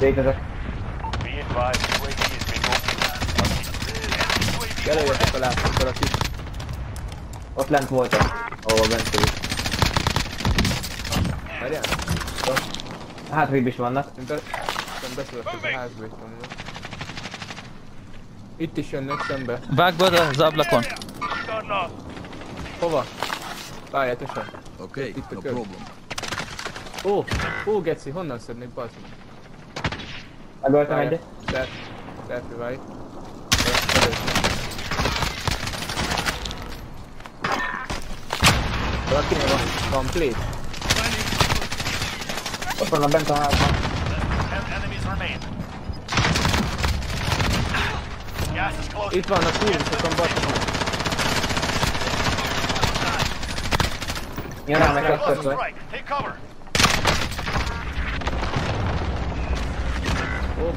Létezek. Jelöljetek a látok valakit. Ott lent voltak, ahol bent ő. Várjál? Hát, hogy is vannak. Szerintem beszélek a házba is mondom. Itt is jönnek szembe. Vágd be az ablakon. Hova? Várjál, tesen. Oké, okay, itt, itt a no problem. Ó, ó, Geci, honnan szednék, bazd meg? Megöltem egyet. Self, selfie válik. Valakinél van complete. Ott vannak bent a házban. Ten enemies remain. Gas is closing. Itt vannak túlviszokon batom. Jön rá meg Close köszönöm. strike. Take cover.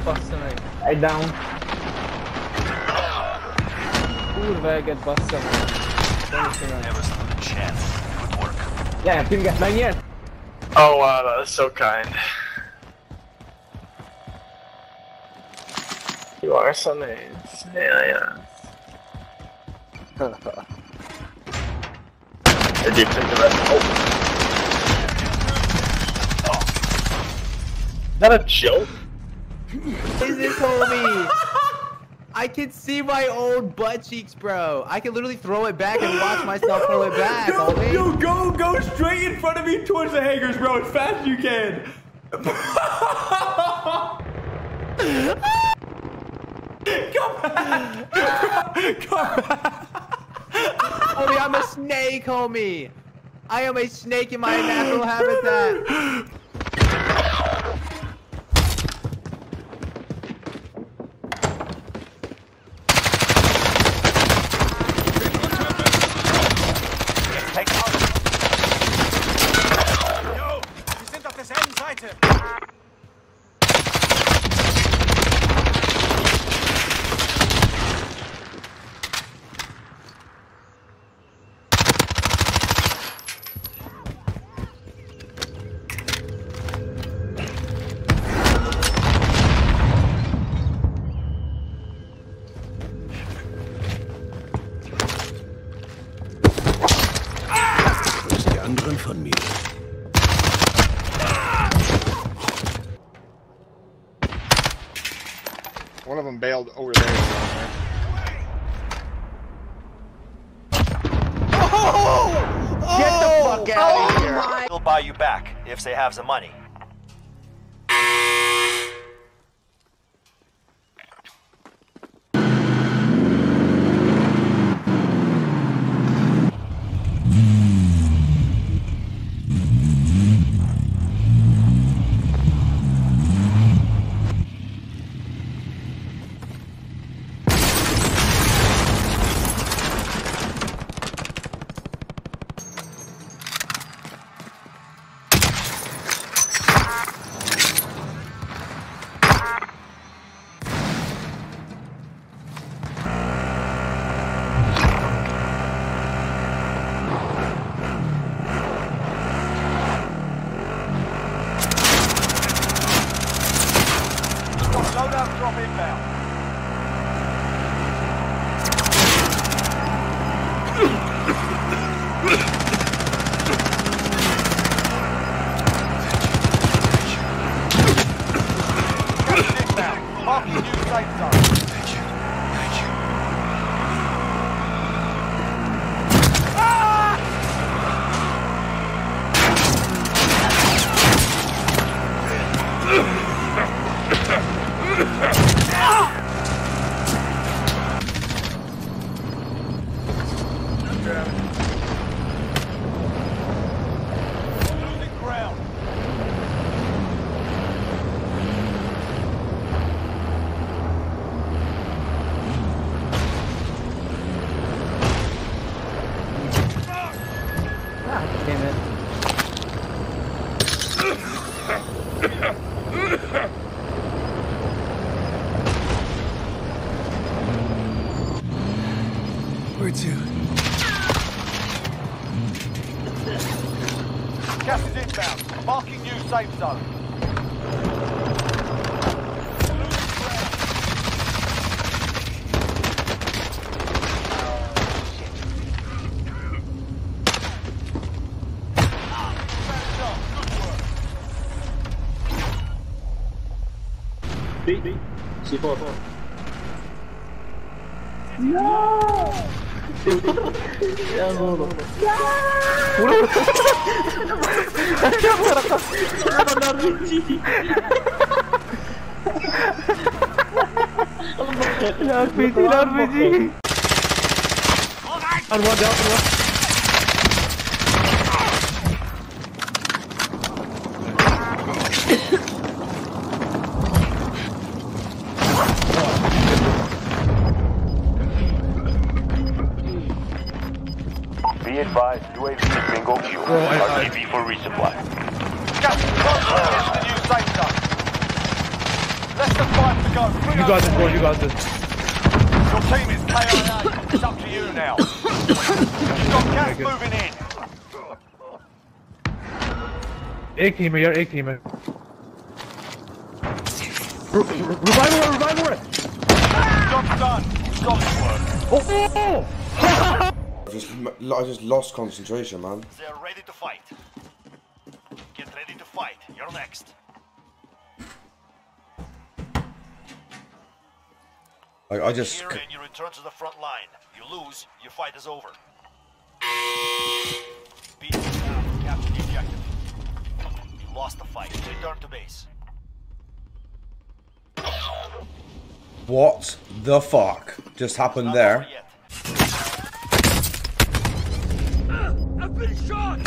Bassza meg. Egy down. Kurva eget bassza meg. Valószínűleg. Never stood a chance. Good work. Jaj, pinget megnyert? Oh wow, that is so kind. You are so nice. Yeah, yeah. Did you think of it? Oh. oh. Is that a joke? Is this homie? I can see my own butt cheeks, bro. I can literally throw it back and watch myself throw it back, homie. Yo, go, go straight in front of me towards the hangars, bro, as fast as you can. Come back. Come back. homie, I'm a snake, homie. I am a snake in my natural habitat. Anderen von mir. One of them bailed over there. Get the fuck oh! out of oh here. We'll buy you back if they have the money. or two. Gas is inbound. Marking new safe zone. C4, 4 No! やばい俺もだからなるち RPG RPG RPG UAV is bingo fuel. RTB for resupply. Gas is close. The new safe zone. Less than five to go. Bring You got this, the boy. You got this. Your team is KIA. It's up to you now. You've got gas moving in. A teamer, you're A teamer. Revival, revival. Job's done. Solid work. Oh! I just, I just lost concentration, man. They're ready to fight. Get ready to fight. You're next. Like, I just, Here and you return to the front line. You lose, your fight is over. Beat them down. Capture the objective. You lost the fight. Return to base. what the fuck just happened there? over yet. I've been shot!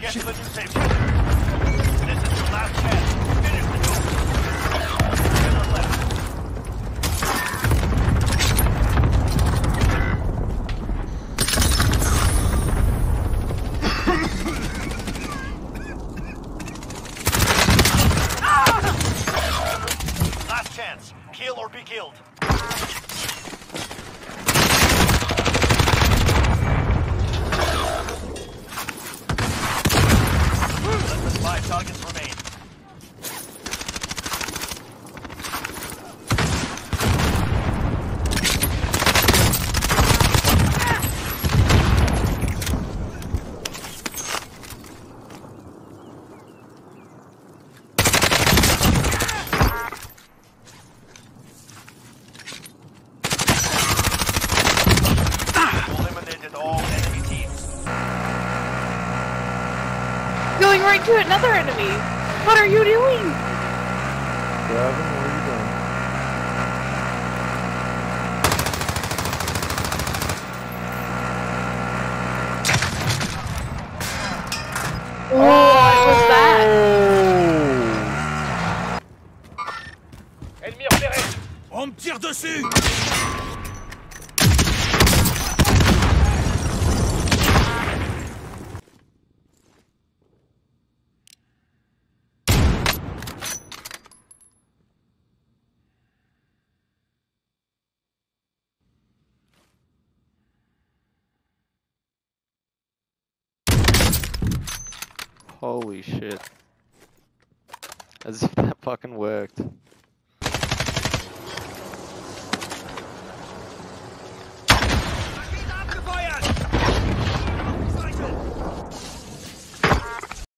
Get to the new safe zone. This is your last chance. Finish the job. Center left. Last chance. Kill or be killed. Less than five targets remain. Eliminated all enemy teams. Going right to another enemy. What are you doing? What was that? Ennemi repéré. On me tire dessus Holy shit. As if that fucking worked.